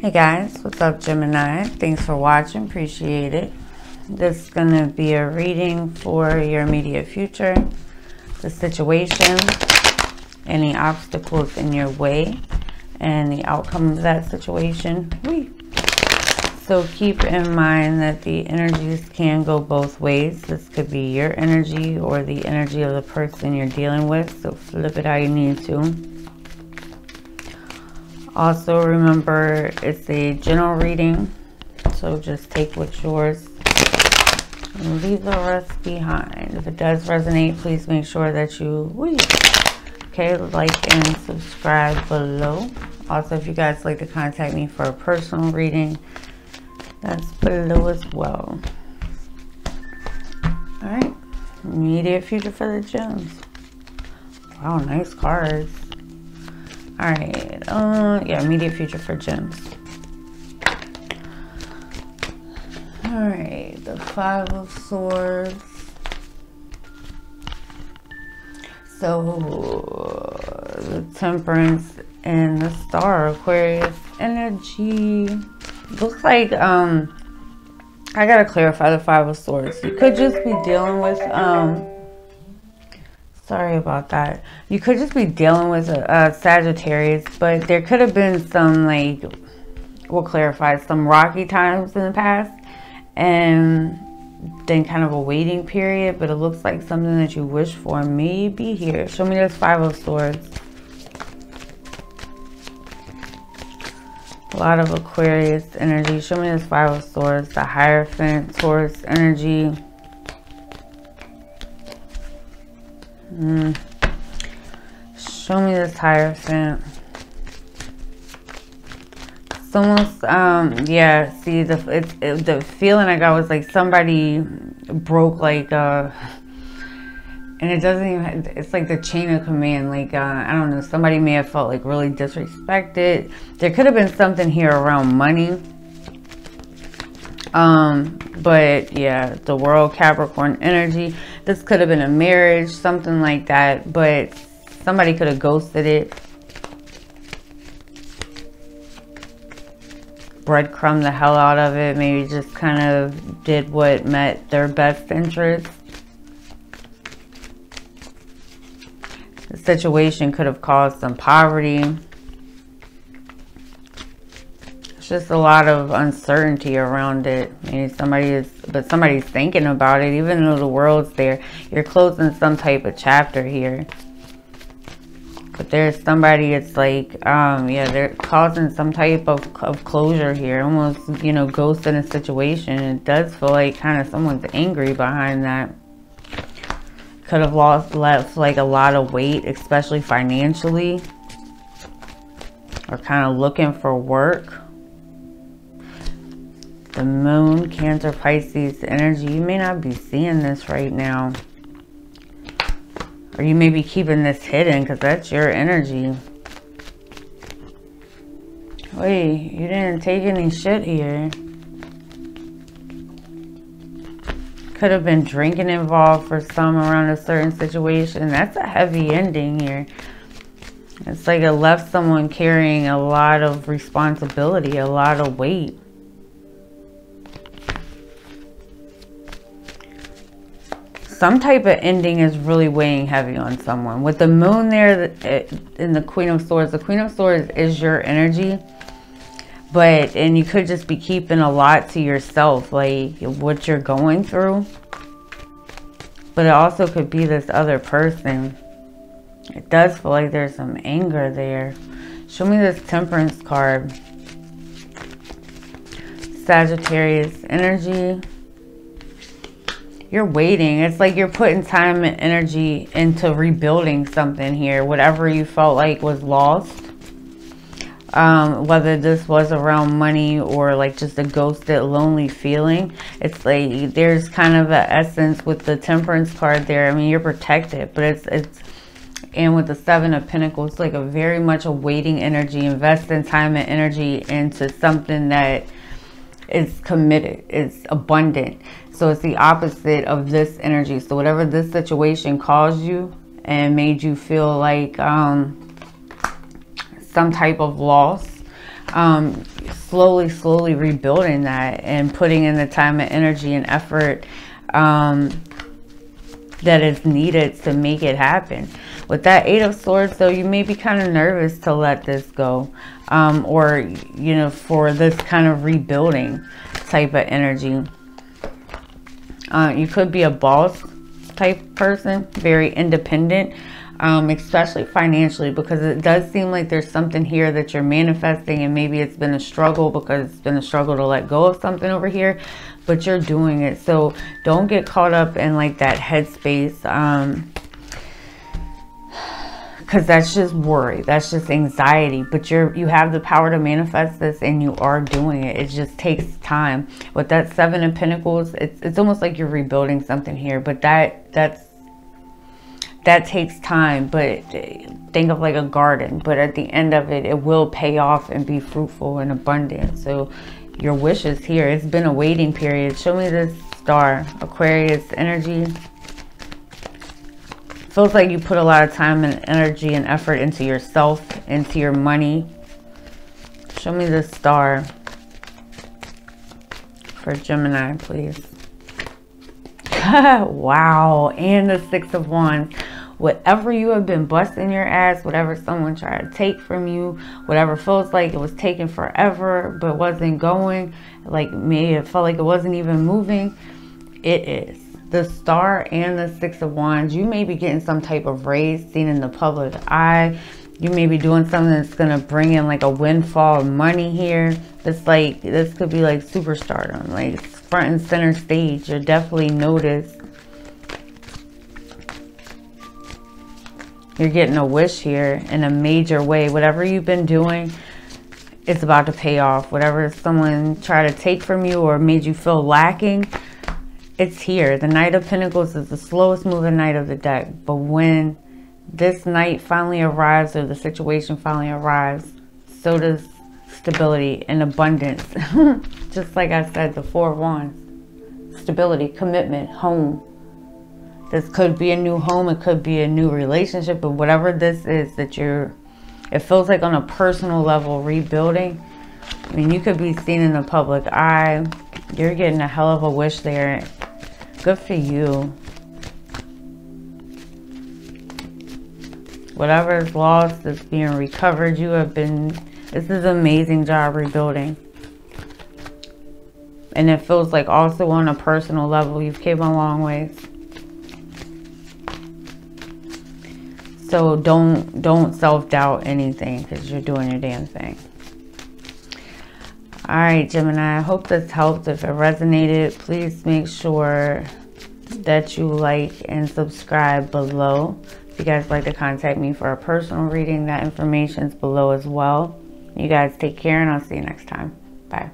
Hey guys, what's up Gemini? Thanks for watching, appreciate it. This is going to be a reading for your immediate future, the situation, any obstacles in your way, and the outcome of that situation. Whee. So keep in mind that the energies can go both ways. This could be your energy or the energy of the person you're dealing with. So flip it how you need to. Also remember it's a general reading. So just take what's yours and leave the rest behind. If it does resonate, please make sure that you, okay, like and subscribe below. Also, if you guys like to contact me for a personal reading, that's below as well. All right, immediate future for the gems. Wow, nice cards. All right, uh, yeah, immediate future for gems. All right, the Five of Swords. So, the Temperance and the Star Aquarius energy. Looks like, um, I gotta clarify the Five of Swords. You could just be dealing with, um, sorry about that. You could just be dealing with a, a Sagittarius, but there could have been some, like, we'll clarify, some rocky times in the past and then kind of a waiting period, but it looks like something that you wish for may be here. Show me this Five of Swords. A lot of Aquarius energy. Show me this Five of Swords, the Hierophant, Taurus energy. Mm. Show me this Hierophant. It's almost, um, yeah, see, the it's, it, the feeling I got was like somebody broke like, uh, and it doesn't even, it's like the chain of command, like, uh, I don't know, somebody may have felt like really disrespected. There could have been something here around money. Um, but yeah, the world Capricorn energy, this could have been a marriage, something like that, but somebody could have ghosted it breadcrumb the hell out of it. Maybe just kind of did what met their best interest. The situation could have caused some poverty. Just a lot of uncertainty around it. Maybe somebody is, but somebody's thinking about it, even though the world's there. You're closing some type of chapter here. But there's somebody, it's like, um, yeah, they're causing some type of, of closure here. Almost, you know, ghost in a situation. It does feel like kind of someone's angry behind that. Could have lost, left like a lot of weight, especially financially. Or kind of looking for work. The moon, Cancer, Pisces energy. You may not be seeing this right now. Or you may be keeping this hidden because that's your energy. Wait, you didn't take any shit here. Could have been drinking involved for some around a certain situation. That's a heavy ending here. It's like it left someone carrying a lot of responsibility, a lot of weight. Some type of ending is really weighing heavy on someone. With the moon there in the Queen of Swords, the Queen of Swords is your energy. But, and you could just be keeping a lot to yourself, like what you're going through. But it also could be this other person. It does feel like there's some anger there. Show me this temperance card. Sagittarius energy you're waiting. It's like you're putting time and energy into rebuilding something here. Whatever you felt like was lost. Um, whether this was around money or like just a ghosted, lonely feeling. It's like there's kind of an essence with the temperance card there. I mean, you're protected, but it's, it's, and with the seven of pentacles, like a very much a waiting energy, investing time and energy into something that is committed, it's abundant. So it's the opposite of this energy. So whatever this situation caused you and made you feel like um, some type of loss, um, slowly, slowly rebuilding that and putting in the time and energy and effort um, that is needed to make it happen. With that Eight of Swords, though, you may be kind of nervous to let this go. Um, or, you know, for this kind of rebuilding type of energy. Uh, you could be a boss type person, very independent, um, especially financially, because it does seem like there's something here that you're manifesting and maybe it's been a struggle because it's been a struggle to let go of something over here, but you're doing it. So don't get caught up in like that headspace. Um, because that's just worry that's just anxiety but you're you have the power to manifest this and you are doing it it just takes time. With that seven of pentacles it's it's almost like you're rebuilding something here but that that's that takes time but think of like a garden but at the end of it it will pay off and be fruitful and abundant. So your wishes here. It's been a waiting period. Show me this star aquarius energy feels like you put a lot of time and energy and effort into yourself, into your money. Show me the star for Gemini, please. wow. And the Six of Wands. Whatever you have been busting your ass, whatever someone tried to take from you, whatever feels like it was taken forever but wasn't going, like maybe it felt like it wasn't even moving, it is the star and the six of wands you may be getting some type of raise seen in the public eye. You may be doing something that's going to bring in like a windfall of money here. It's like this could be like superstardom like front and center stage. You're definitely noticed. You're getting a wish here in a major way. Whatever you've been doing it's about to pay off. Whatever someone tried to take from you or made you feel lacking it's here. The Knight of Pentacles is the slowest moving knight of the deck. But when this knight finally arrives or the situation finally arrives, so does stability and abundance. Just like I said, the Four of Wands. Stability, commitment, home. This could be a new home. It could be a new relationship. But whatever this is that you're, it feels like on a personal level rebuilding. I mean, you could be seen in the public eye. You're getting a hell of a wish there Good for you. Whatever is lost is being recovered. You have been, this is an amazing job rebuilding. And it feels like also on a personal level, you've came a long ways. So don't don't self-doubt anything because you're doing your damn thing. All right, Gemini, I hope this helped. If it resonated, please make sure that you like and subscribe below. If you guys like to contact me for a personal reading, that information is below as well. You guys take care and I'll see you next time. Bye.